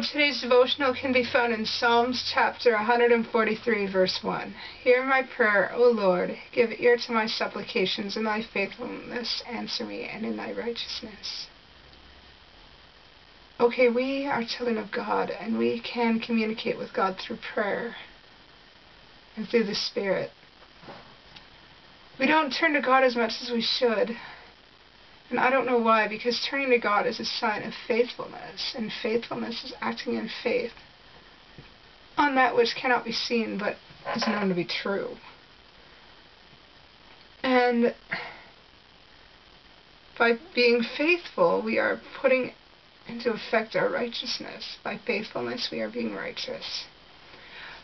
Today's devotional can be found in Psalms chapter 143, verse 1. Hear my prayer, O Lord. Give ear to my supplications. In thy faithfulness answer me, and in thy righteousness. Okay, we are children of God, and we can communicate with God through prayer and through the Spirit. We don't turn to God as much as we should. And I don't know why, because turning to God is a sign of faithfulness, and faithfulness is acting in faith on that which cannot be seen but is known to be true. And by being faithful, we are putting into effect our righteousness. By faithfulness, we are being righteous.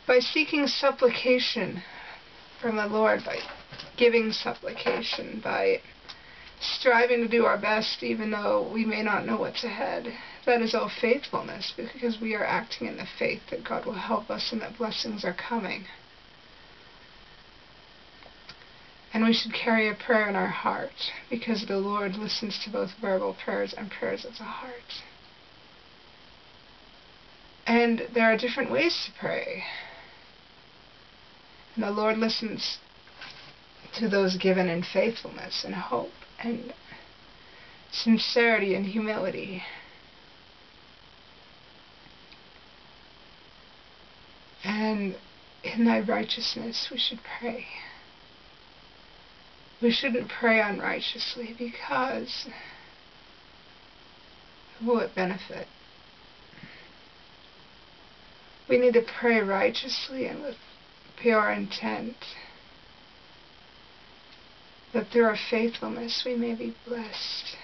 By seeking supplication from the Lord, by giving supplication, by striving to do our best even though we may not know what's ahead. That is all faithfulness because we are acting in the faith that God will help us and that blessings are coming. And we should carry a prayer in our heart because the Lord listens to both verbal prayers and prayers of the heart. And there are different ways to pray. And the Lord listens to those given in faithfulness and hope and sincerity and humility. And in thy righteousness we should pray. We shouldn't pray unrighteously because who will it benefit? We need to pray righteously and with pure intent that through our faithfulness we may be blessed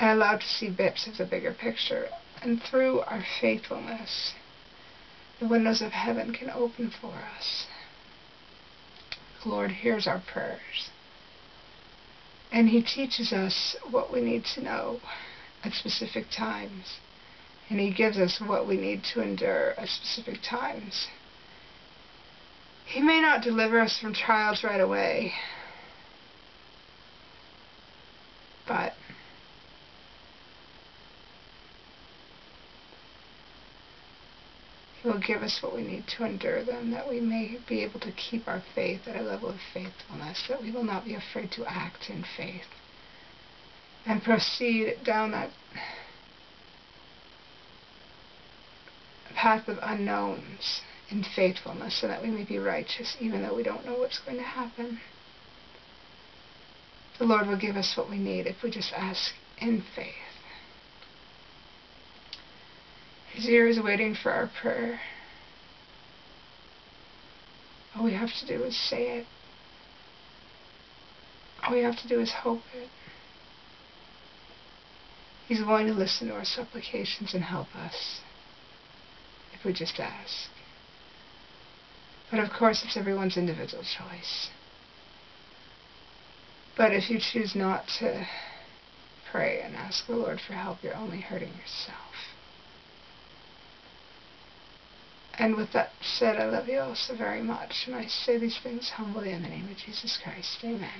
and allowed to see bits of the bigger picture. And through our faithfulness, the windows of heaven can open for us. The Lord hears our prayers. And He teaches us what we need to know at specific times. And He gives us what we need to endure at specific times. He may not deliver us from trials right away, but He will give us what we need to endure them, that we may be able to keep our faith at a level of faithfulness, that we will not be afraid to act in faith. And proceed down that path of unknowns in faithfulness so that we may be righteous even though we don't know what's going to happen. The Lord will give us what we need if we just ask in faith. His ear is waiting for our prayer. All we have to do is say it. All we have to do is hope it. He's willing to listen to our supplications and help us if we just ask. But of course, it's everyone's individual choice. But if you choose not to pray and ask the Lord for help, you're only hurting yourself. And with that said, I love you all so very much, and I say these things humbly in the name of Jesus Christ. Amen.